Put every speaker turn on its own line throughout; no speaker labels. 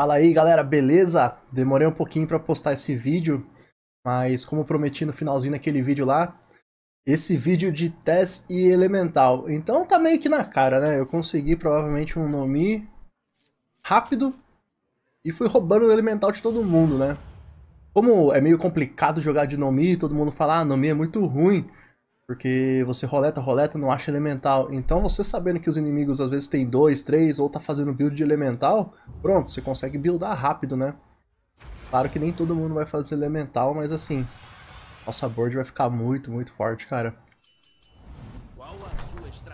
Fala aí galera, beleza? Demorei um pouquinho para postar esse vídeo, mas como prometi no finalzinho daquele vídeo lá, esse vídeo de Tess e Elemental. Então tá meio que na cara, né? Eu consegui provavelmente um Nomi rápido e fui roubando o Elemental de todo mundo, né? Como é meio complicado jogar de Nomi, todo mundo fala, ah, Nomi é muito ruim, porque você roleta, roleta, não acha elemental. Então você sabendo que os inimigos às vezes tem dois, três, ou tá fazendo build de elemental, pronto, você consegue buildar rápido, né? Claro que nem todo mundo vai fazer elemental, mas assim, nossa board vai ficar muito, muito forte, cara.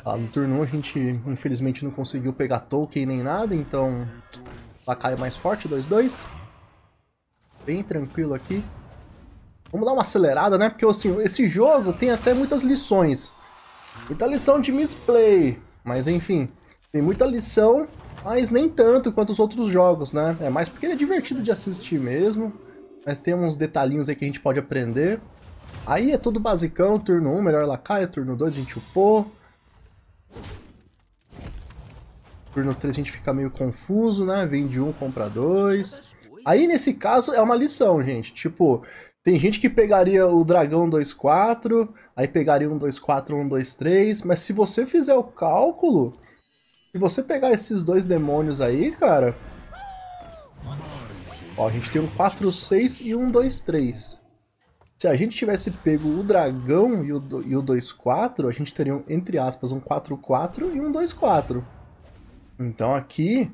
Lá no turno 1 a gente infelizmente não conseguiu pegar token nem nada, então lá cai mais forte, 2-2. Bem tranquilo aqui. Vamos dar uma acelerada, né? Porque assim, esse jogo tem até muitas lições. Muita lição de misplay. Mas enfim, tem muita lição, mas nem tanto quanto os outros jogos, né? É mais porque ele é divertido de assistir mesmo. Mas tem uns detalhinhos aí que a gente pode aprender. Aí é tudo basicão, turno 1, melhor lacaia, turno 2 a gente upou. Turno 3 a gente fica meio confuso, né? Vende um, compra dois. Aí nesse caso é uma lição, gente. Tipo, tem gente que pegaria o dragão 2-4, aí pegaria um 2-4, um 2-3, mas se você fizer o cálculo, se você pegar esses dois demônios aí, cara... Ó, a gente tem um 4-6 e um 2-3. Se a gente tivesse pego o dragão e o, e o 2-4, a gente teria, entre aspas, um 4-4 e um 2-4. Então aqui,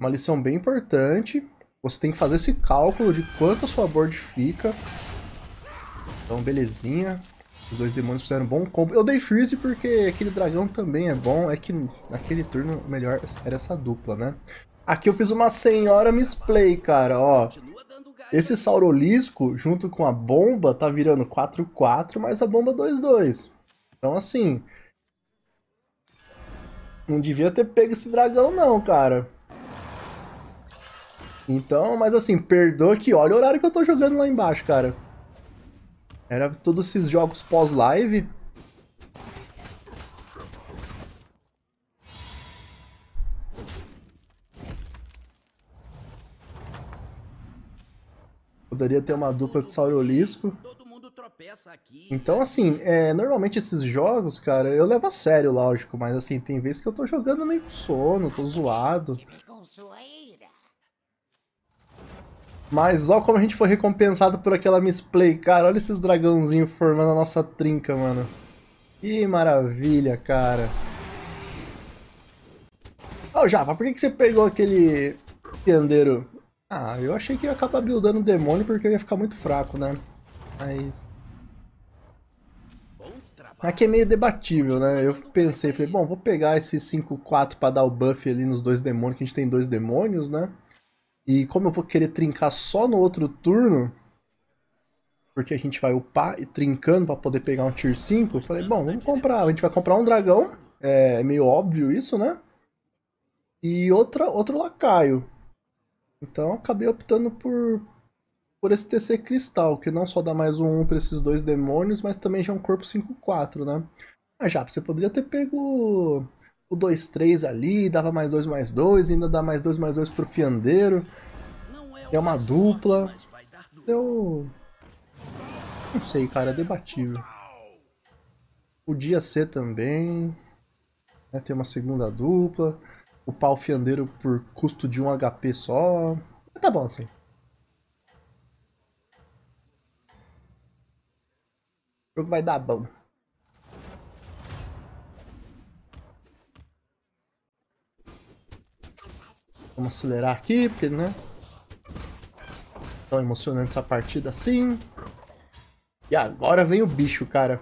uma lição bem importante. Você tem que fazer esse cálculo de quanto a sua board fica. Então, belezinha. Os dois demônios fizeram um bom combo. Eu dei freeze porque aquele dragão também é bom. É que naquele turno melhor era essa dupla, né? Aqui eu fiz uma senhora misplay, cara, ó. Esse Saurolisco, junto com a bomba, tá virando 4-4, mas a bomba 2-2. Então, assim... Não devia ter pego esse dragão, não, cara. Então, mas assim, perdoa que olha o horário que eu tô jogando lá embaixo, cara. Era todos esses jogos pós-live. Poderia ter uma dupla de Saurolisco. Então, assim, é, normalmente esses jogos, cara, eu levo a sério, lógico, mas assim, tem vezes que eu tô jogando meio com sono, tô zoado. Mas olha como a gente foi recompensado por aquela misplay, cara. Olha esses dragãozinhos formando a nossa trinca, mano. Que maravilha, cara. Ô, oh, por que, que você pegou aquele piandeiro? Ah, eu achei que ia acabar buildando demônio porque eu ia ficar muito fraco, né? Mas... Aqui é meio debatível, né? Eu pensei, falei, bom, vou pegar esse 5-4 pra dar o buff ali nos dois demônios, que a gente tem dois demônios, né? E como eu vou querer trincar só no outro turno, porque a gente vai upar e trincando para poder pegar um tier 5, eu falei, bom, vamos comprar. A gente vai comprar um dragão, é meio óbvio isso, né? E outra, outro lacaio. Então acabei optando por, por esse TC Cristal, que não só dá mais um 1 para esses dois demônios, mas também já é um corpo 5-4, né? Ah, já, você poderia ter pego o 2-3 ali, dava mais 2 mais 2, ainda dá mais 2 mais 2 pro fiandeiro. É uma dupla. Eu. Não sei, cara, é debatível. Podia ser também. Né, ter uma segunda dupla. O pau fiandeiro por custo de 1 HP só. Mas tá bom assim. O jogo vai dar bom. Vamos acelerar aqui, porque, né? Tão emocionante essa partida assim. E agora vem o bicho, cara.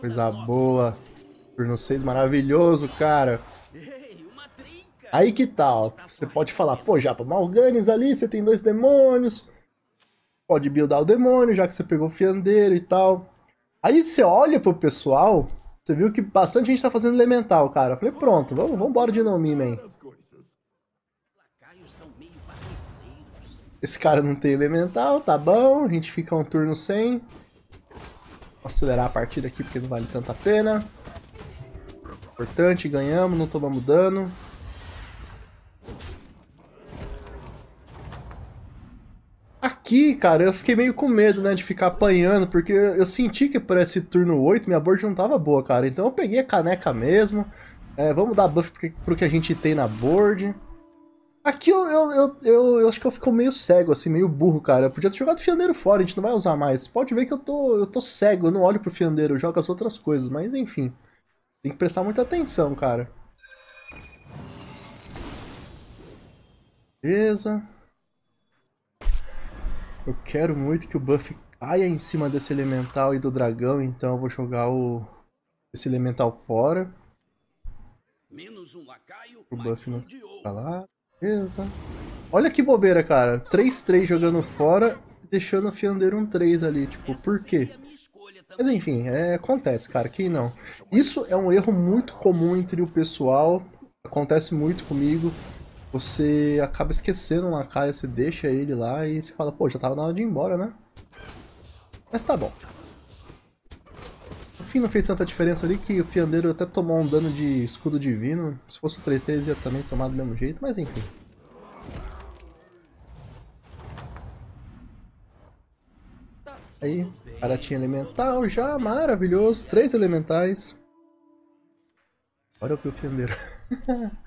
Coisa boa. Turno 6 maravilhoso, cara. Aí que tal? Tá, você pode falar, pô, Japa, Malganis ali, você tem dois demônios. Pode buildar o demônio, já que você pegou o fiandeiro e tal. Aí você olha pro pessoal, você viu que bastante gente tá fazendo elemental, cara. Eu falei, pronto, vamos, vamos embora de Nomi, man. Esse cara não tem elemental, tá bom. A gente fica um turno sem. Vou acelerar a partida aqui porque não vale tanta pena. Importante, ganhamos, não tomamos dano. Aqui, cara, eu fiquei meio com medo, né, de ficar apanhando, porque eu senti que para esse turno 8 minha board não tava boa, cara. Então eu peguei a caneca mesmo. É, vamos dar buff pro que a gente tem na board. Aqui eu, eu, eu, eu, eu acho que eu fico meio cego, assim, meio burro, cara. Eu podia ter jogado fiandeiro fora, a gente não vai usar mais. Pode ver que eu tô, eu tô cego, eu não olho pro fiandeiro, eu jogo as outras coisas, mas enfim. Tem que prestar muita atenção, cara. Beleza. Eu quero muito que o buff caia em cima desse elemental e do dragão, então eu vou jogar o esse elemental fora. o buff não pra lá. Beleza. Olha que bobeira, cara. 3-3 jogando fora, deixando o Fiandeiro um 3 ali. Tipo, por quê? Mas enfim, é, acontece, cara. Quem não? Isso é um erro muito comum entre o pessoal. Acontece muito comigo. Você acaba esquecendo uma caia, você deixa ele lá e você fala, pô, já tava na hora de ir embora, né? Mas tá bom. No fim não fez tanta diferença ali que o Fiandeiro até tomou um dano de escudo divino. Se fosse o 3T ia também tomar do mesmo jeito, mas enfim. Aí, baratinha elemental já, maravilhoso. Três elementais. Olha o que o Fiandeiro.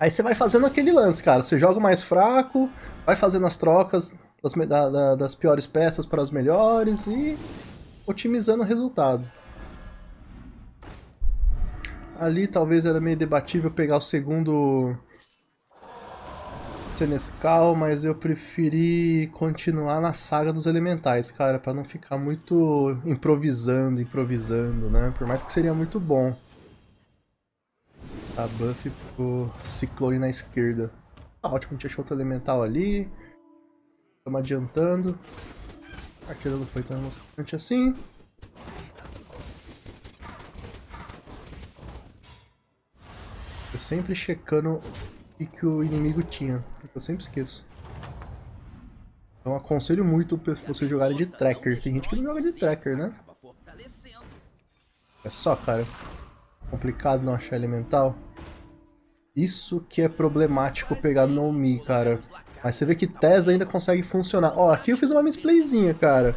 Aí você vai fazendo aquele lance, cara. Você joga mais fraco, vai fazendo as trocas das, da, das piores peças para as melhores e otimizando o resultado. Ali talvez era meio debatível pegar o segundo Senescal, mas eu preferi continuar na saga dos elementais, cara, para não ficar muito improvisando, improvisando, né? Por mais que seria muito bom. A buff pro Ciclone na esquerda. Tá ótimo, a gente achou outro elemental ali. Estamos adiantando. A partida não foi tão emocionante assim. Eu sempre checando o que o inimigo tinha, porque eu sempre esqueço. Então aconselho muito você jogar de tracker. Tem gente que não joga de tracker, né? É só, cara. Complicado não achar elemental. Isso que é problemático pegar no Mi, cara. Mas você vê que Tess ainda consegue funcionar. Ó, aqui eu fiz uma misplayzinha, cara.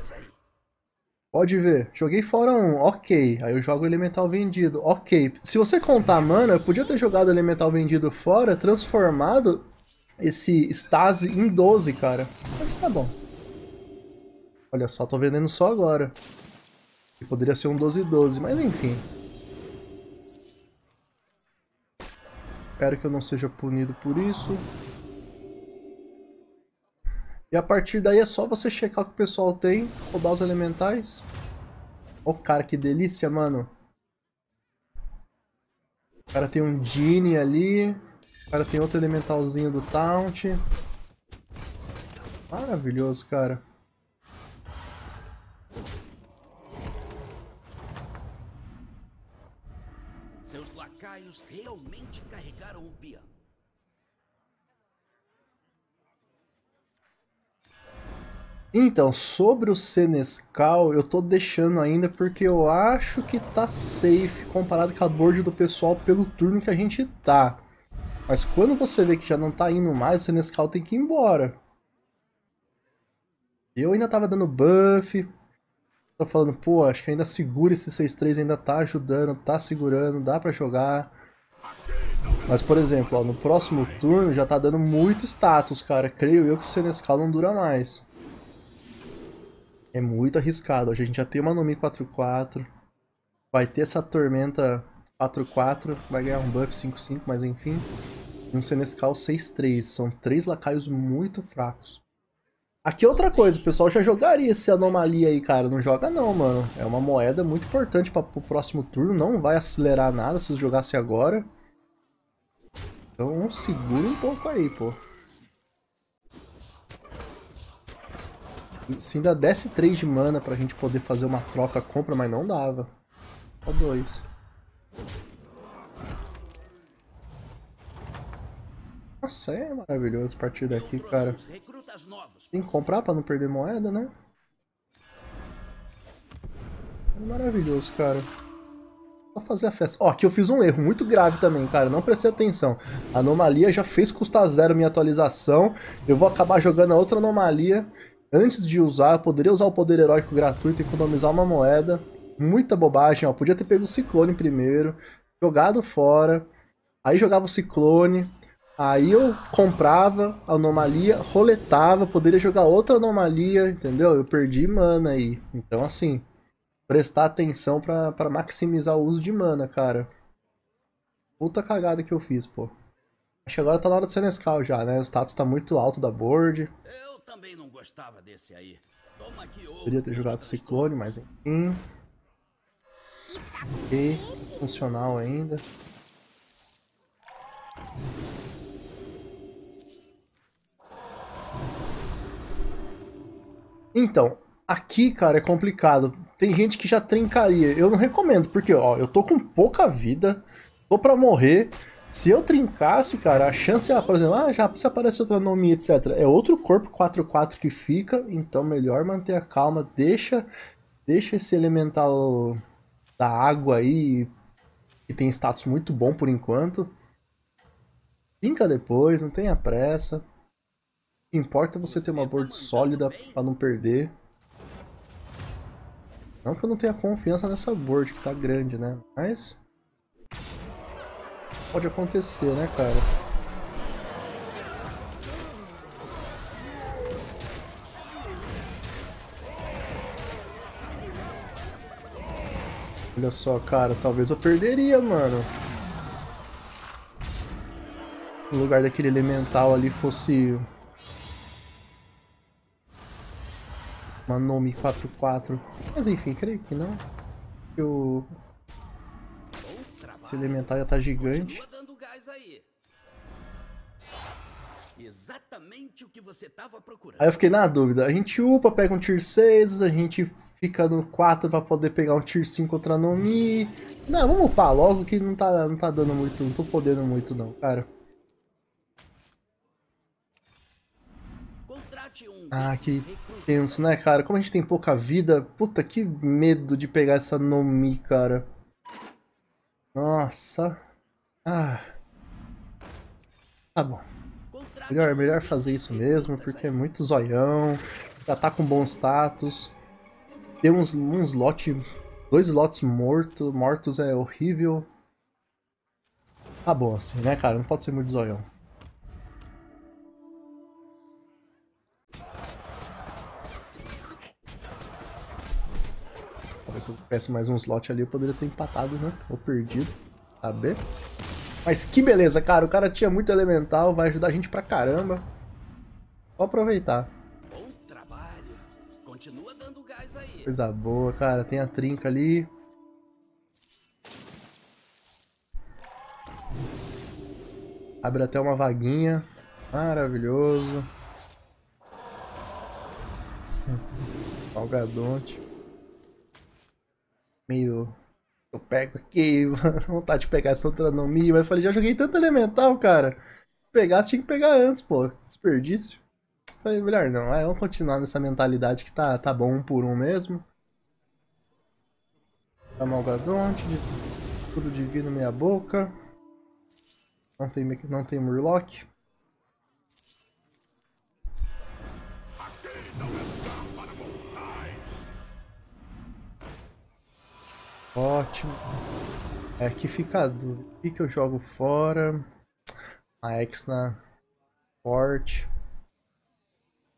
Pode ver. Joguei fora um, ok. Aí eu jogo elemental vendido, ok. Se você contar mana, eu podia ter jogado elemental vendido fora, transformado esse Stasi em 12, cara. Mas tá bom. Olha só, tô vendendo só agora. Poderia ser um 12-12, mas enfim. Espero que eu não seja punido por isso. E a partir daí é só você checar o que o pessoal tem, roubar os elementais. Oh, cara, que delícia, mano. O cara tem um Genie ali. O cara tem outro elementalzinho do Taunt. Maravilhoso, cara. Realmente carregaram o piano. Então, sobre o Senescal, eu tô deixando ainda porque eu acho que tá safe comparado com a board do pessoal pelo turno que a gente tá. Mas quando você vê que já não tá indo mais, o Senescal tem que ir embora. Eu ainda tava dando buff. Tô falando, pô, acho que ainda segura esse 6-3, ainda tá ajudando, tá segurando, dá pra jogar. Mas, por exemplo, ó, no próximo turno já tá dando muito status, cara. Creio eu que o Senescal não dura mais. É muito arriscado. A gente já tem uma Nomi 4-4. Vai ter essa Tormenta 4-4. Vai ganhar um buff 5-5, mas enfim. Um Senescal 6-3. São três lacaios muito fracos. Aqui é outra coisa, o pessoal já jogaria esse anomalia aí, cara. Não joga não, mano. É uma moeda muito importante para o próximo turno. Não vai acelerar nada se jogasse agora. Então segura um pouco aí, pô. Se ainda desse 3 de mana pra gente poder fazer uma troca compra, mas não dava. Só 2. Nossa, é maravilhoso partir daqui, cara. Tem que comprar pra não perder moeda, né? Maravilhoso, cara. Só fazer a festa. Ó, aqui eu fiz um erro muito grave também, cara. Não prestei atenção. A anomalia já fez custar zero minha atualização. Eu vou acabar jogando a outra anomalia. Antes de usar, eu poderia usar o poder heróico gratuito e economizar uma moeda. Muita bobagem, ó. Podia ter pego o Ciclone primeiro, jogado fora. Aí jogava o Ciclone. Aí eu comprava a anomalia, roletava, poderia jogar outra anomalia, entendeu? Eu perdi mana aí. Então, assim, prestar atenção pra, pra maximizar o uso de mana, cara. Puta cagada que eu fiz, pô. Acho que agora tá na hora do Senescal já, né? O status tá muito alto da board.
Eu também não gostava desse aí. Toma aqui
Poderia ter jogado Ciclone, mas enfim. Ok, funcional ainda. Então, aqui, cara, é complicado. Tem gente que já trincaria. Eu não recomendo, porque, ó, eu tô com pouca vida, tô pra morrer. Se eu trincasse, cara, a chance, ah, por exemplo, ah, já se aparece outra nome, etc. É outro corpo 4-4 que fica, então melhor manter a calma. Deixa, deixa esse elemental da água aí, que tem status muito bom por enquanto. Trinca depois, não tenha pressa. Que importa é você ter uma board sólida para não perder. Não que eu não tenha confiança nessa board, que tá grande, né? Mas... Pode acontecer, né, cara? Olha só, cara, talvez eu perderia, mano. No lugar daquele elemental ali fosse uma Nome 4-4. Mas enfim, creio que não. O... Esse elemental já tá gigante.
Exatamente o que você tava procurando.
Aí eu fiquei na dúvida. A gente upa, pega um tier 6, a gente fica no 4 pra poder pegar um tier 5 contra Nomi. Não, vamos upar logo que não tá, não tá dando muito, não tô podendo muito não, cara. Ah, que tenso, né, cara? Como a gente tem pouca vida, puta, que medo de pegar essa Nomi, cara. Nossa. Ah. Tá bom. Melhor, melhor fazer isso mesmo, porque é muito zoião. Já tá com bom status. Tem uns, uns lotes... Dois slots morto, mortos é horrível. Tá bom assim, né, cara? Não pode ser muito zoião. Se eu tivesse mais um slot ali, eu poderia ter empatado, né? Ou perdido. Saber. Mas que beleza, cara. O cara tinha muito elemental, vai ajudar a gente pra caramba. Vou aproveitar.
Bom trabalho. Continua dando gás aí.
Coisa boa, cara. Tem a trinca ali. Abre até uma vaguinha. Maravilhoso. Salgadonte meio. Eu pego aqui, vontade de pegar essa outra anomia, mas falei, já joguei tanto elemental, cara. Pegar, tinha que pegar antes, pô. Desperdício. Falei, melhor não. É, vamos continuar nessa mentalidade que tá, tá bom um por um mesmo. Amalgadonte, tudo divino meia boca. Não tem, não tem Murloc. Ótimo. É que fica a dúvida. O que, que eu jogo fora? A X na forte.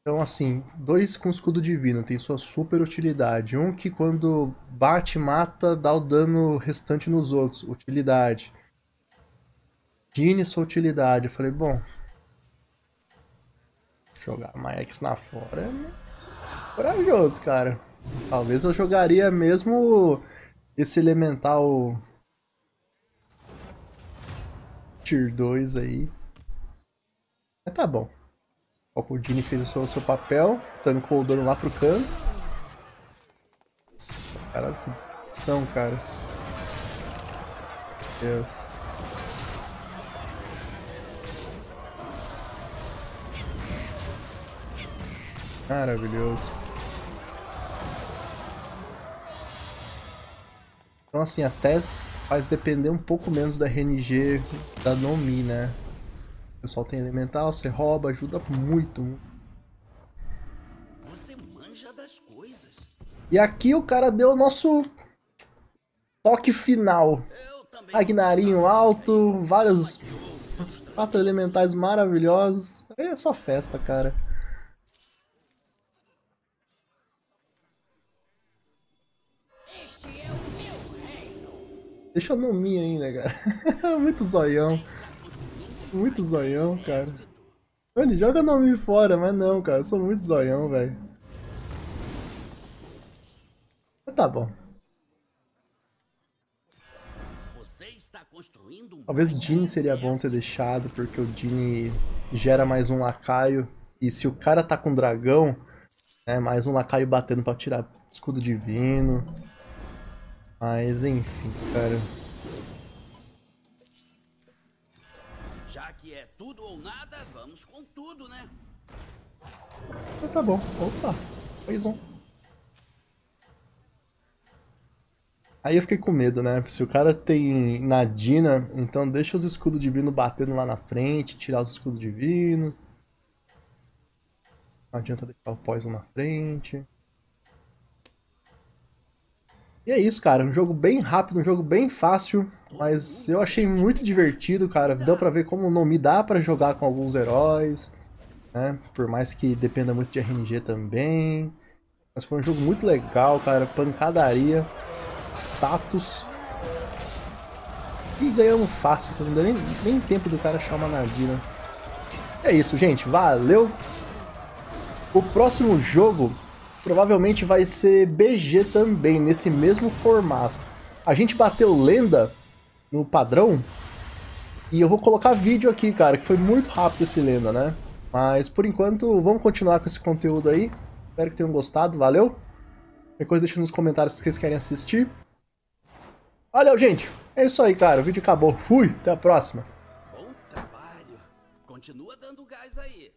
Então, assim, dois com escudo divino tem sua super utilidade. Um que quando bate, mata, dá o dano restante nos outros. Utilidade. Gine sua utilidade. Eu falei, bom. Jogar X na fora é corajoso, cara. Talvez eu jogaria mesmo esse elemental Tier 2 aí. Mas tá bom. O Dini fez o seu, o seu papel, dando coldando lá pro canto. Nossa, caralho, que destruição, cara. Deus. Maravilhoso. Assim, até faz depender um pouco menos da RNG da Nomi, né? O pessoal tem elemental, você rouba, ajuda muito.
Você manja das coisas.
E aqui o cara deu o nosso toque final. Agnarinho alto, vários quatro elementais maravilhosos. É só festa, cara. Deixa eu no mim ainda, cara. Muito zoião. Muito zoião, cara. Mano, joga no Mi fora, mas não, cara. Eu sou muito zoião, velho. Mas tá bom. Talvez o Dini seria bom ter deixado, porque o Dini gera mais um lacaio. E se o cara tá com dragão, é mais um lacaio batendo pra tirar escudo divino. Mas enfim, cara.
Já que é tudo ou nada, vamos com tudo, né?
Mas tá bom. Opa, fez um. Aí eu fiquei com medo, né? Se o cara tem Nadina, então deixa os escudos divinos batendo lá na frente, tirar os escudos divinos. Não adianta deixar o Poison na frente. E é isso, cara. Um jogo bem rápido, um jogo bem fácil. Mas eu achei muito divertido, cara. Deu pra ver como não me dá pra jogar com alguns heróis. Né? Por mais que dependa muito de RNG também. Mas foi um jogo muito legal, cara. Pancadaria. Status. E ganhamos fácil. Não deu nem, nem tempo do cara achar uma Nadina. É isso, gente. Valeu. O próximo jogo provavelmente vai ser BG também, nesse mesmo formato. A gente bateu lenda no padrão e eu vou colocar vídeo aqui, cara, que foi muito rápido esse lenda, né? Mas por enquanto, vamos continuar com esse conteúdo aí. Espero que tenham gostado, valeu? Coisa deixa nos comentários se vocês querem assistir. Valeu, gente! É isso aí, cara. O vídeo acabou. Fui! Até a próxima!
Bom trabalho. Continua dando gás aí.